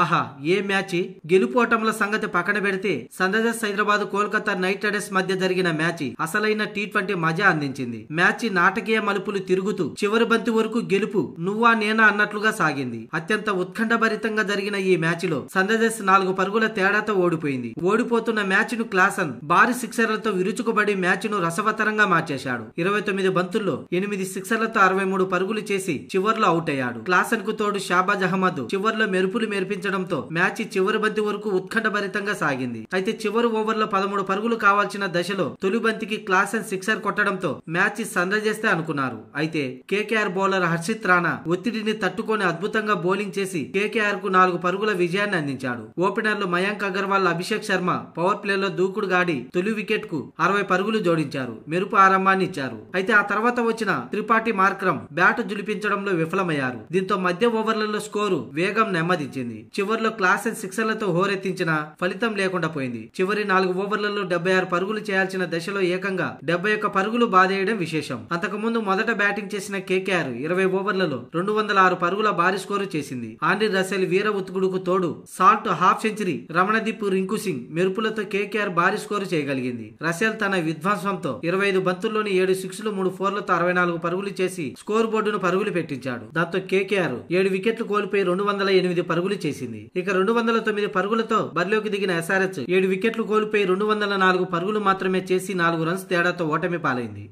ఆహా ఏ మ్యాచ్? గెలుపోటముల సంగతి పక్కన పెడితే sun risers Hyderabad Kolkata knight riders మధ్య జరిగిన మ్యాచ్ అసలైన టీ ట్వంటీ మజా అందించింది. మ్యాచ్ నాటకీయ మలుపులు తిరుగుతూ చివరి బంతి వరకు గెలుపు నువ్వా నేనా అన్నట్లుగా సాగింది. అత్యంత ఉత్కంఠభరితంగా జరిగిన ఈ మ్యాచ్లో సన్ రైజర్స్ నాలుగు పరుగుల తేడాతో ఓడిపోయింది. ఓడిపోతున్న మ్యాచ్ను క్లాసన్ భారీ సిక్సర్లతో విరుచుకుబడి మ్యాచ్ను రసవతరంగా మార్చేశాడు. ఇరవై తొమ్మిది బంతుల్లో ఎనిమిది సిక్సర్లతో అరవై మూడు పరుగులు చేసి చివర్లో అవుట్ అయ్యాడు క్లాసన్కు తోడు షాబాజ్ అహ్మద్ చివర్లో మెరుపులు మెరిపించడంతో మ్యాచ్ చివరి బంతి వరకు ఉత్కంఠభరితంగా సాగింది. అయితే చివరి ఓవర్లో పదమూడు పరుగులు కావాల్సిన దశలో తొలి బంతికి క్లాసన్ సిక్సర్ కొట్టడంతో మ్యాచ్ సన్ అనుకున్నారు. అయితే కేకేఆర్ బౌలర్ హర్షిత్ రాణా ఒత్తిడిని తట్టుకొని అద్భుతంగా బౌలింగ్ చేసి కేకేఆర్కు నాలుగు పరుగుల విజయాన్ని అందించాడు. ఓపెనర్లు మయాంక్ అగర్వాల్ అభిషేక్ శర్మ పవర్ ప్లేలో దూకుడు గాడి తొలి వికెట్కు అరవై పరుగులు జోడించారు. మెరుపు ఆరంభాన్ని ఇచ్చారు. అయితే ఆ తర్వాత వచ్చిన త్రిపాఠి మార్క్రమ్ బ్యాట్ జులిపించడంలో విఫలమయ్యారు. దీంతో మధ్య ఓవర్లలో స్కోరు వేగం నెమ్మదించింది. చివరిలో క్లాసెన్ సిక్సర్లతో హోరెత్తించిన ఫలితం లేకుండా పోయింది. చివరి నాలుగు ఓవర్లలో డెబ్బై ఆరు పరుగులు చేయాల్సిన దశలో ఏకంగా డెబ్బై ఒక్క పరుగులు బాధేయడం విశేషం. అంతకుముందు మొదట బ్యాటింగ్ చేసిన కేకేఆర్ ఇరవై ఓవర్లలో రెండు వందల ఆరు పరుగుల భారీ స్కోరు చేసింది. ఆండ్రీ రసెల్ వీర ఉత్తుకుడుకు తోడు Salt half century Ramandeep Rinku Singh మెరుపులతో కేకేఆర్ భారీ స్కోరు చేయగలిగింది. రసెల్ తన విధ్వంసంతో ఇరవై ఐదు బంతుల్లోని ఏడు సిక్స్లు మూడు ఫోర్లతో అరవై నాలుగు పరుగులు చేసి స్కోర్ బోర్డును పరుగులు పెట్టించాడు. దాంతో కేకేఆర్ ఏడు వికెట్లు కోల్పోయి రెండు వందల ఎనిమిది పరుగులు చేసింది. ఇక రెండు వందల తొమ్మిది పరుగులతో బరిలోకి దిగిన ఎస్ఆర్హెచ్ ఏడు వికెట్లు కోల్పోయి రెండు వందల నాలుగు పరుగులు మాత్రమే చేసి నాలుగు రన్స్ తేడాతో ఓటమి పాలైంది.